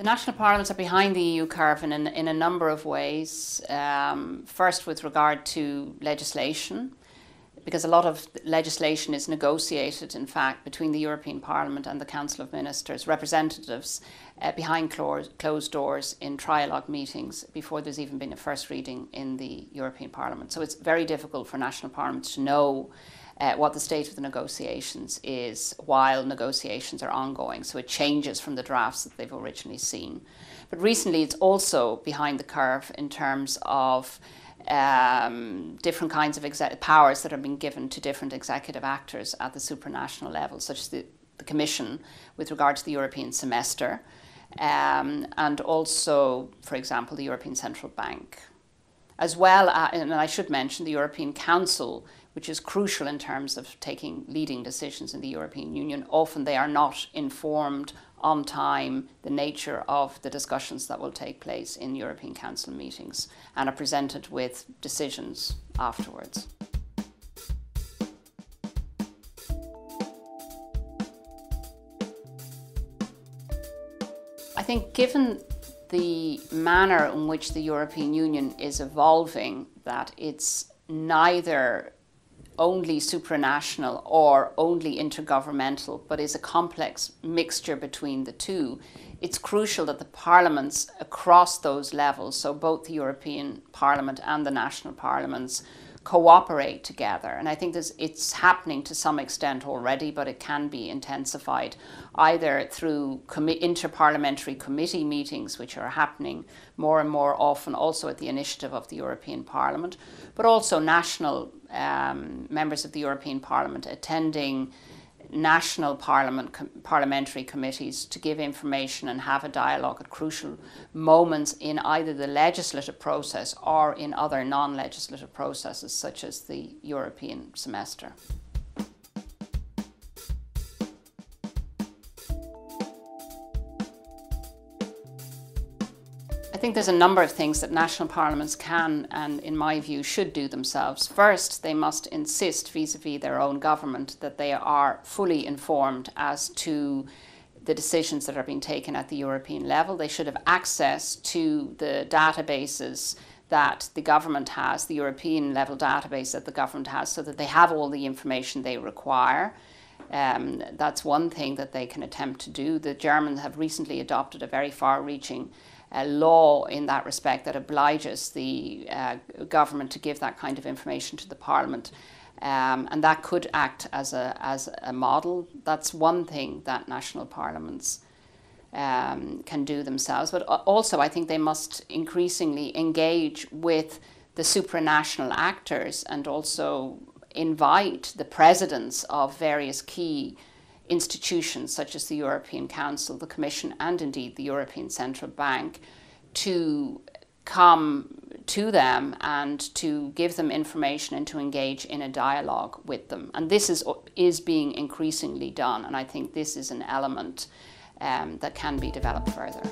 The national parliaments are behind the EU curve in, in a number of ways. Um, first, with regard to legislation, because a lot of legislation is negotiated, in fact, between the European Parliament and the Council of Ministers, representatives uh, behind closed doors in trialogue meetings before there's even been a first reading in the European Parliament. So it's very difficult for national parliaments to know uh, what the state of the negotiations is while negotiations are ongoing. So it changes from the drafts that they've originally seen. But recently, it's also behind the curve in terms of um, different kinds of powers that are being given to different executive actors at the supranational level, such as the, the Commission with regard to the European semester, um, and also, for example, the European Central Bank. As well, as, and I should mention the European Council, which is crucial in terms of taking leading decisions in the European Union. Often they are not informed on time the nature of the discussions that will take place in European Council meetings and are presented with decisions afterwards. I think given the manner in which the European Union is evolving, that it's neither only supranational or only intergovernmental, but is a complex mixture between the two, it's crucial that the parliaments across those levels, so both the European Parliament and the national parliaments, cooperate together. And I think it's happening to some extent already, but it can be intensified either through com- interparliamentary committee meetings, which are happening more and more often, also at the initiative of the European Parliament, but also national um, members of the European Parliament attending national parliament com- parliamentary committees to give information and have a dialogue at crucial moments in either the legislative process or in other non-legislative processes such as the European semester. I think there's a number of things that national parliaments can and, in my view, should do themselves. First, they must insist vis a vis their own government that they are fully informed as to the decisions that are being taken at the European level. They should have access to the databases that the government has, the European level database that the government has, so that they have all the information they require. Um, that's one thing that they can attempt to do. The Germans have recently adopted a very far reaching a law in that respect that obliges the uh, government to give that kind of information to the parliament. Um, and that could act as a, as a model. That's one thing that national parliaments um, can do themselves. But also, I think they must increasingly engage with the supranational actors and also invite the presidents of various key institutions such as the European Council, the Commission, and indeed the European Central Bank to come to them and to give them information and to engage in a dialogue with them. And this is, is being increasingly done, and I think this is an element um, that can be developed further.